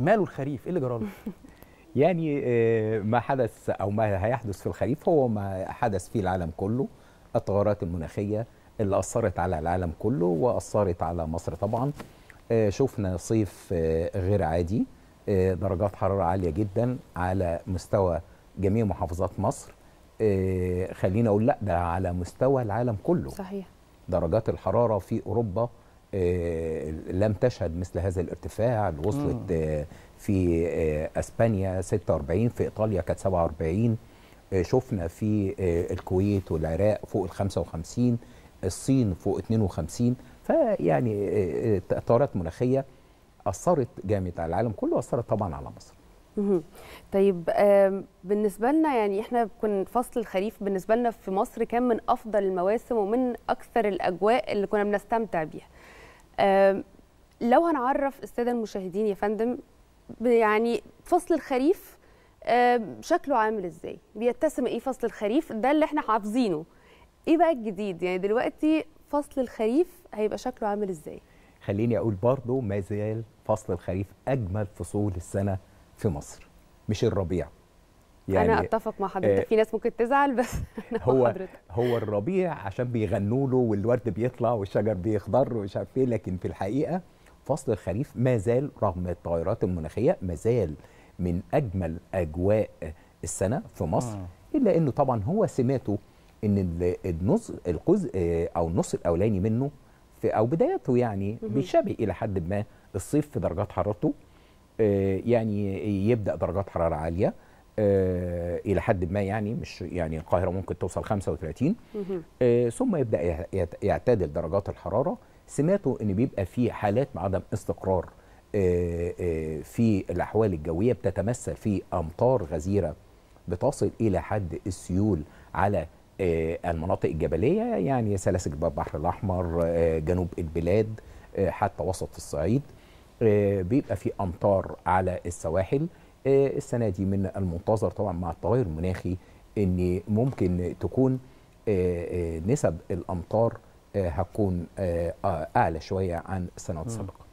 ماله الخريف؟ إيه اللي جرى له؟ يعني آه، ما حدث أو ما هيحدث في الخريف هو ما حدث في العالم كله. التغيرات المناخية اللي أثرت على العالم كله وأثرت على مصر طبعا. آه، شفنا صيف آه، غير عادي. درجات حرارة عالية جدا على مستوى جميع محافظات مصر. خلينا أقول لأ ده على مستوى العالم كله. صحيح. درجات الحرارة في أوروبا آه، لم تشهد مثل هذا الارتفاع وصلت آه، في آه، أسبانيا 46 في إيطاليا كانت 47 آه، شفنا في آه، الكويت والعراق فوق ال 55 الصين فوق 52 فيعني آه، آه، تغيرات مناخية أثرت جامد على العالم كله أثرت طبعا على مصر. طيب آم، بالنسبة لنا يعني إحنا كن فصل الخريف بالنسبة لنا في مصر كان من أفضل المواسم ومن أكثر الأجواء اللي كنا بنستمتع بيها. لو هنعرف السادة المشاهدين يا فندم يعني فصل الخريف شكله عامل إزاي؟ بيتسم إيه فصل الخريف؟ ده اللي إحنا حافظينه. إيه بقى الجديد؟ يعني دلوقتي فصل الخريف هيبقى شكله عامل إزاي؟ خليني أقول برضو ما زال فصل الخريف أجمل فصول السنة في مصر مش الربيع أنا أتفق مع حضرتك. آه، في ناس ممكن تزعل بس مع هو حضرتك. هو الربيع عشان بيغنوا له والورد بيطلع والشجر بيخضر ومش عارف إيه لكن في الحقيقة فصل الخريف ما زال رغم التغيرات المناخية ما زال من أجمل أجواء السنة في مصر آه. إلا إنه طبعا هو سماته إن ال- النص الجزء أو النص الأولاني منه في أو بدايته يعني بيشابه إلى حد ما الصيف في درجات حرارته آه، يعني يبدأ درجات حرارة عالية آه، إلى حد ما يعني مش يعني القاهرة ممكن توصل 35 مهم. آه، ثم يبدأ يعتدل درجات الحرارة. سماته إن بيبقى في حالات عدم استقرار آه، آه، في الأحوال الجوية بتتمثل في أمطار غزيرة بتصل إلى حد السيول على آه، المناطق الجبلية يعني سلاسل البحر الأحمر آه، جنوب البلاد آه، حتى وسط الصعيد. آه، بيبقى في أمطار على السواحل. آه، السنة دي من المنتظر طبعا مع التغير المناخي إن ممكن تكون آه، آه، نسب الأمطار آه، هتكون أعلى شوية عن السنوات السابقة.